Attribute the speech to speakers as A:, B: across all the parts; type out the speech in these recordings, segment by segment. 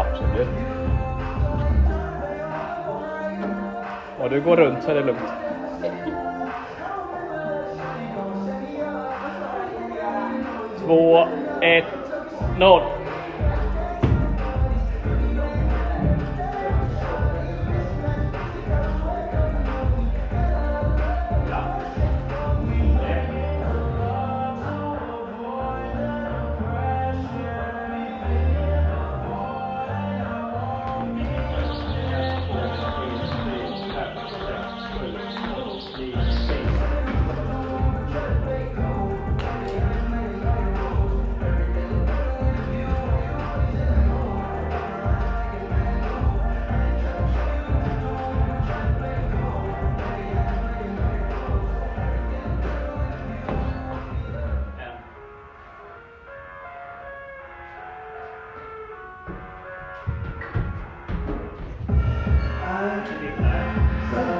A: Absolut. Och du går runt så är det lugnt. Två, ett, noll.
B: Bye.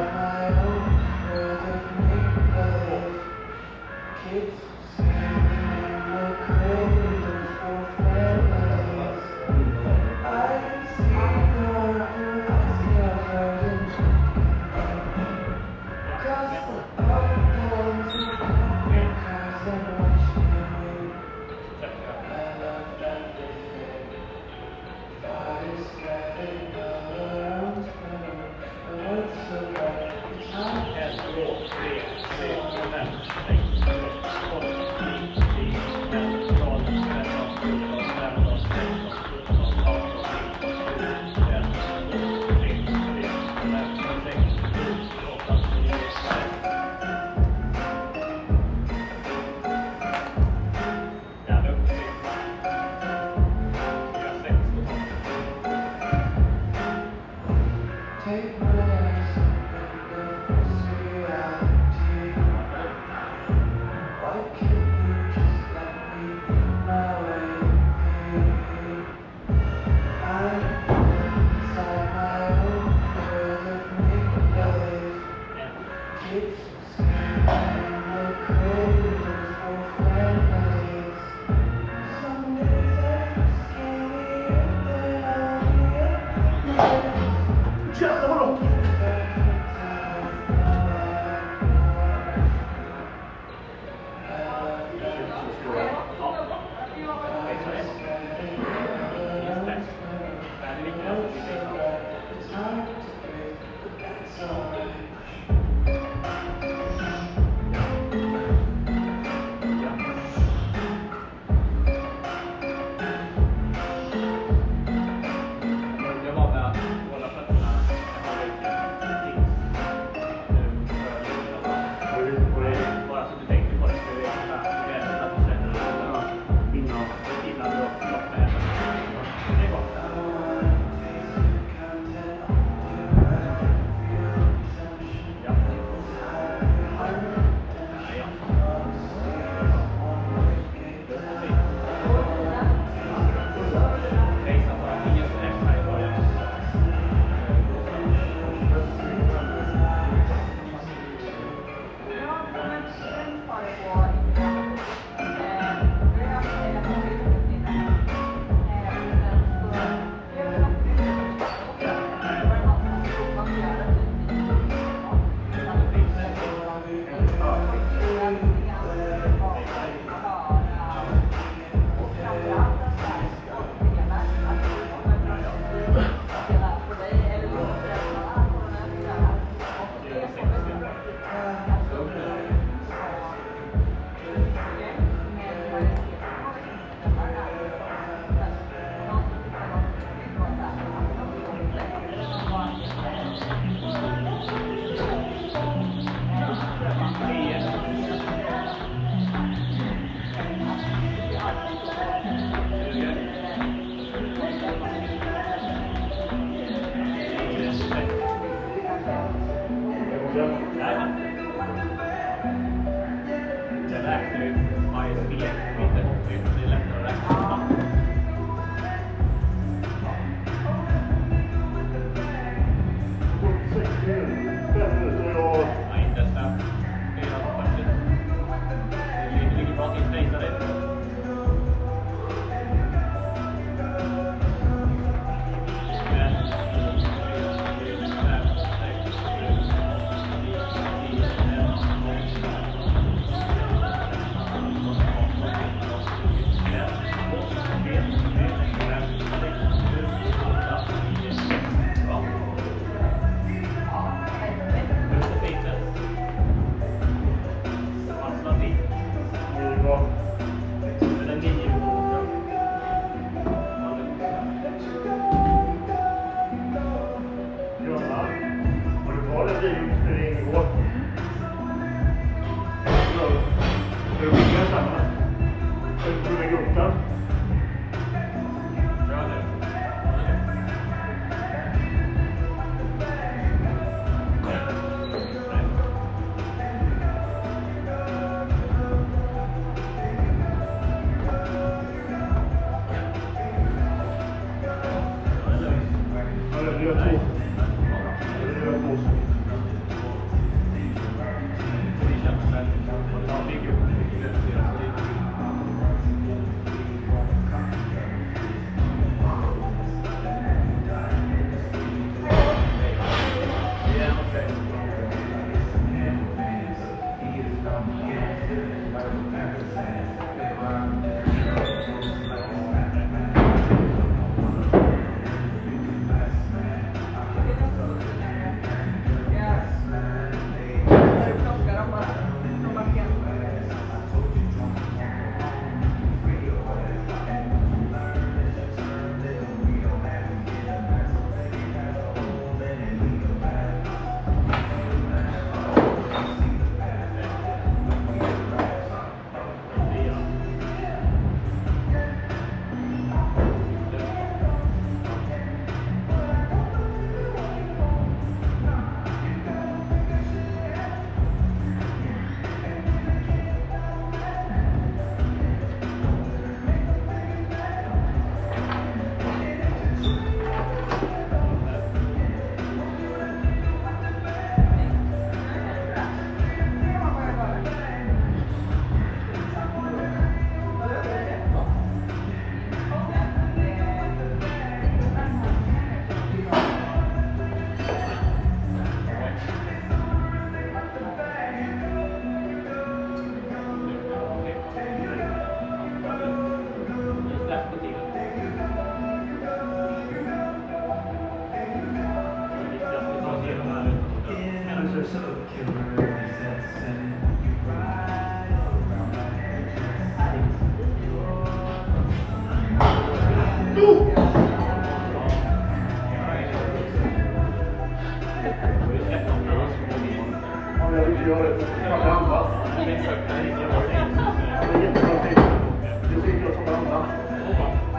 B: 何?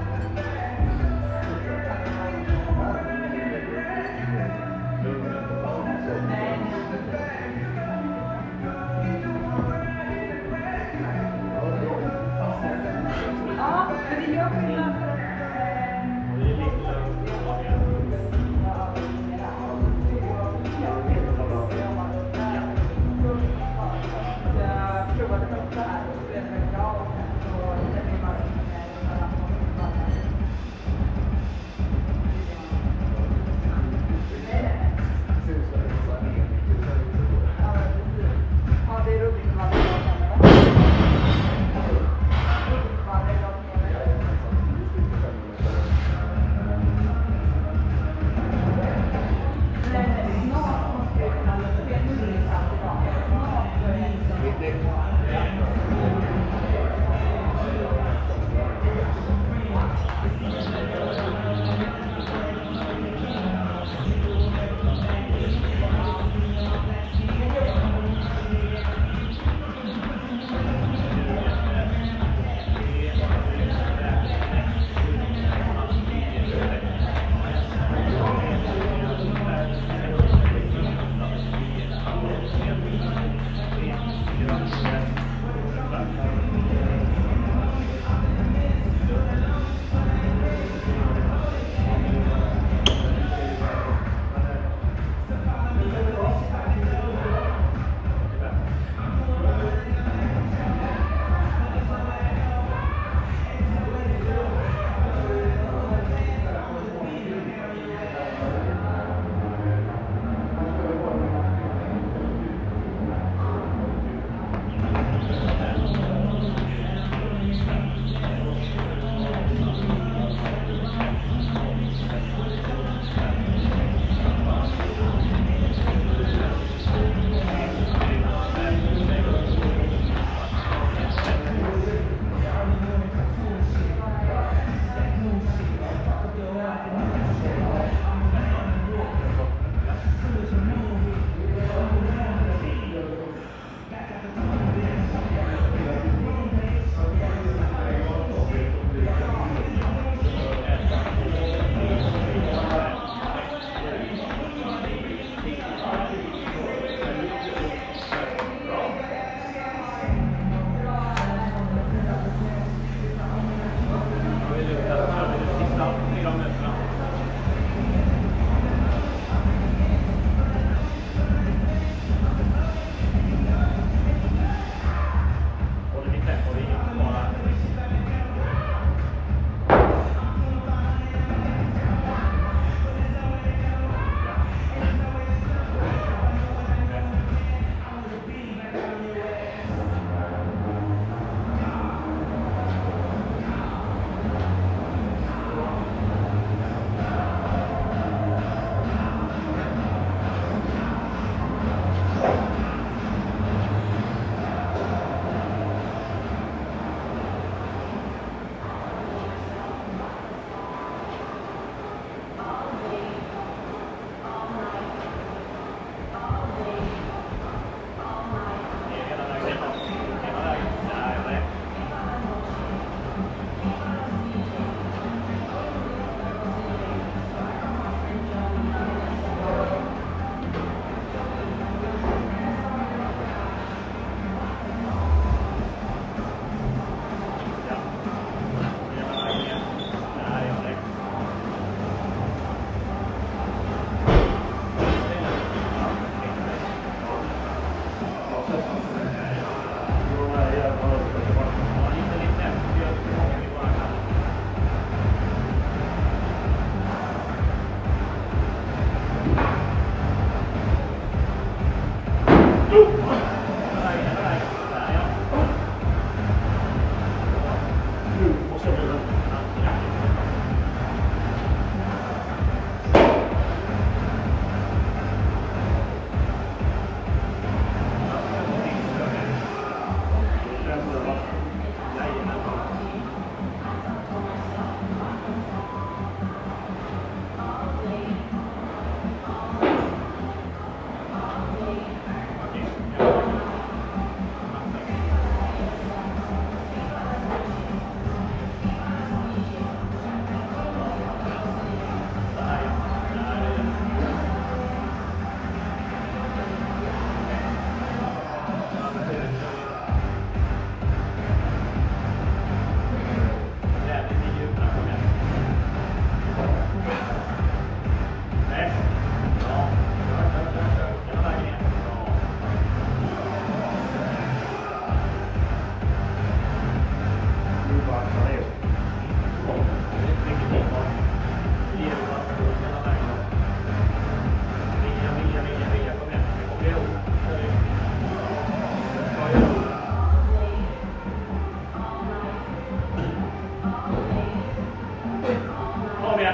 B: 後面，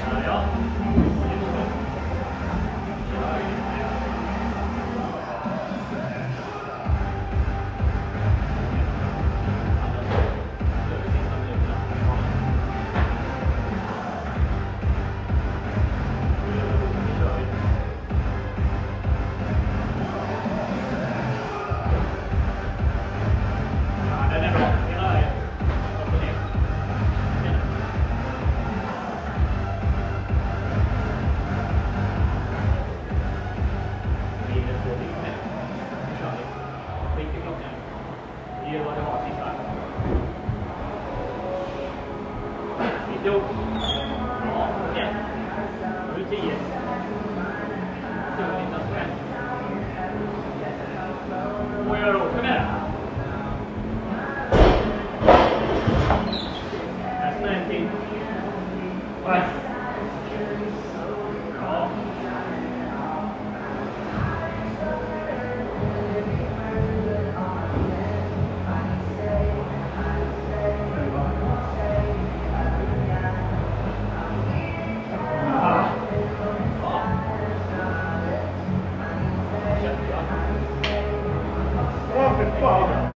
B: 加油！